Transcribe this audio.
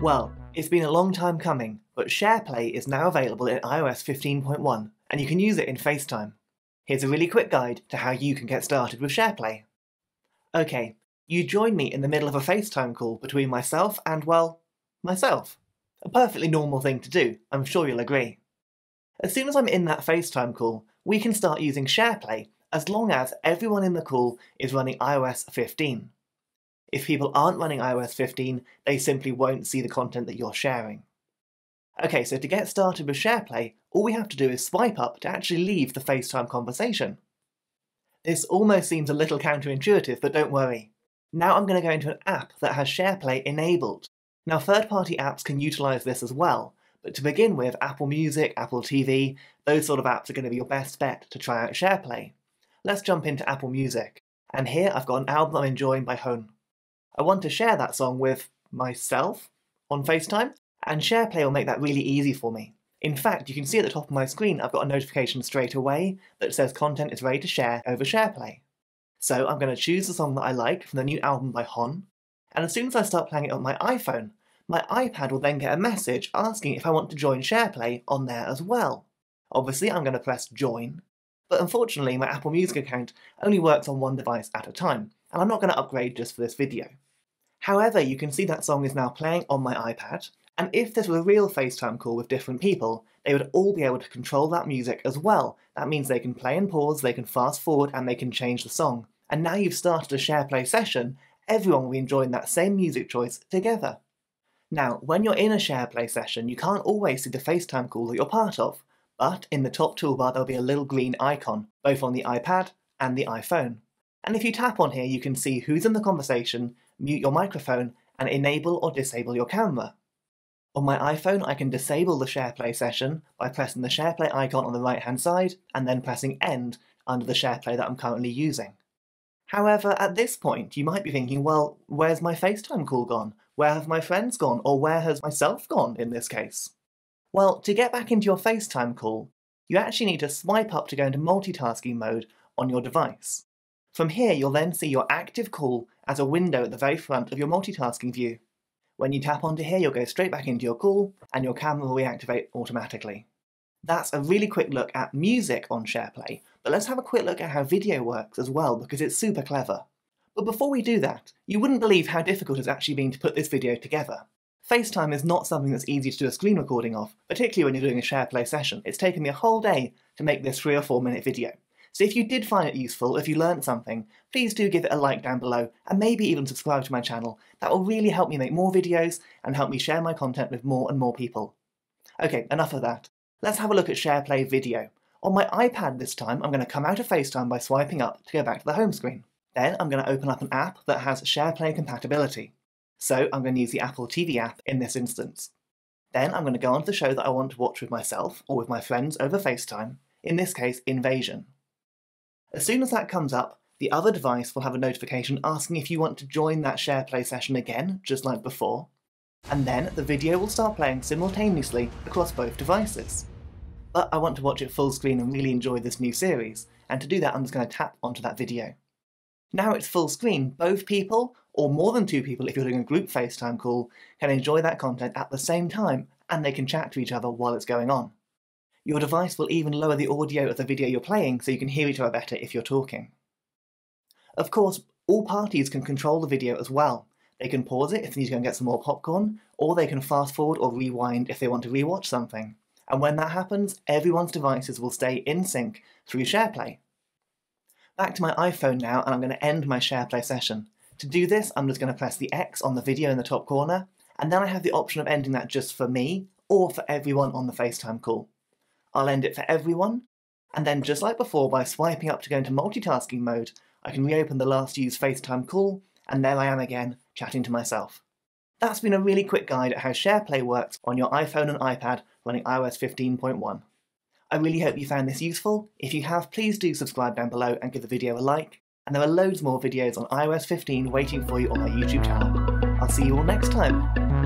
Well, it's been a long time coming, but SharePlay is now available in iOS 15.1, and you can use it in FaceTime. Here's a really quick guide to how you can get started with SharePlay. Okay, you join me in the middle of a FaceTime call between myself and, well, myself. A perfectly normal thing to do, I'm sure you'll agree. As soon as I'm in that FaceTime call, we can start using SharePlay as long as everyone in the call is running iOS 15. If people aren't running iOS 15, they simply won't see the content that you're sharing. Okay, so to get started with SharePlay, all we have to do is swipe up to actually leave the FaceTime conversation. This almost seems a little counterintuitive, but don't worry. Now I'm going to go into an app that has SharePlay enabled. Now third-party apps can utilize this as well, but to begin with, Apple Music, Apple TV, those sort of apps are going to be your best bet to try out SharePlay. Let's jump into Apple Music. And here I've got an album I'm enjoying by HONNE. I want to share that song with myself on FaceTime, and SharePlay will make that really easy for me. In fact, you can see at the top of my screen I've got a notification straight away that says content is ready to share over SharePlay. So I'm going to choose the song that I like from the new album by HONNE, and as soon as I start playing it on my iPhone, my iPad will then get a message asking if I want to join SharePlay on there as well. Obviously I'm going to press join, but unfortunately my Apple Music account only works on one device at a time, and I'm not going to upgrade just for this video. However, you can see that song is now playing on my iPad, and if this was a real FaceTime call with different people, they would all be able to control that music as well. That means they can play and pause, they can fast forward, and they can change the song. And now you've started a SharePlay session, everyone will be enjoying that same music choice together. Now, when you're in a SharePlay session, you can't always see the FaceTime call that you're part of, but in the top toolbar there'll be a little green icon, both on the iPad and the iPhone. And if you tap on here, you can see who's in the conversation, mute your microphone, and enable or disable your camera. On my iPhone, I can disable the SharePlay session by pressing the SharePlay icon on the right hand side and then pressing End under the SharePlay that I'm currently using. However, at this point, you might be thinking, well, where's my FaceTime call gone? Where have my friends gone? Or where has myself gone in this case? Well, to get back into your FaceTime call, you actually need to swipe up to go into multitasking mode on your device. From here, you'll then see your active call as a window at the very front of your multitasking view. When you tap onto here, you'll go straight back into your call, and your camera will reactivate automatically. That's a really quick look at music on SharePlay, but let's have a quick look at how video works as well, because it's super clever. But before we do that, you wouldn't believe how difficult it's actually been to put this video together. FaceTime is not something that's easy to do a screen recording of, particularly when you're doing a SharePlay session. It's taken me a whole day to make this 3 or 4 minute video. So if you did find it useful, if you learned something, please do give it a like down below and maybe even subscribe to my channel. That will really help me make more videos and help me share my content with more and more people. Okay, enough of that. Let's have a look at SharePlay video. On my iPad this time, I'm going to come out of FaceTime by swiping up to go back to the home screen. Then I'm going to open up an app that has SharePlay compatibility. So I'm going to use the Apple TV app in this instance. Then I'm going to go on to the show that I want to watch with myself or with my friends over FaceTime, in this case Invasion. As soon as that comes up, the other device will have a notification asking if you want to join that SharePlay session again, just like before, and then the video will start playing simultaneously across both devices. But I want to watch it full screen and really enjoy this new series, and to do that I'm just going to tap onto that video. Now it's full screen, both people, or more than two people if you're doing a group FaceTime call, can enjoy that content at the same time, and they can chat to each other while it's going on. Your device will even lower the audio of the video you're playing so you can hear each other better if you're talking. Of course, all parties can control the video as well. They can pause it if they need to go and get some more popcorn, or they can fast forward or rewind if they want to rewatch something. And when that happens, everyone's devices will stay in sync through SharePlay. Back to my iPhone now, and I'm going to end my SharePlay session. To do this, I'm just going to press the X on the video in the top corner, and then I have the option of ending that just for me, or for everyone on the FaceTime call. I'll end it for everyone, and then just like before, by swiping up to go into multitasking mode, I can reopen the last used FaceTime call, and there I am again, chatting to myself. That's been a really quick guide at how SharePlay works on your iPhone and iPad running iOS 15.1. I really hope you found this useful. If you have, please do subscribe down below and give the video a like, and there are loads more videos on iOS 15 waiting for you on my YouTube channel. I'll see you all next time.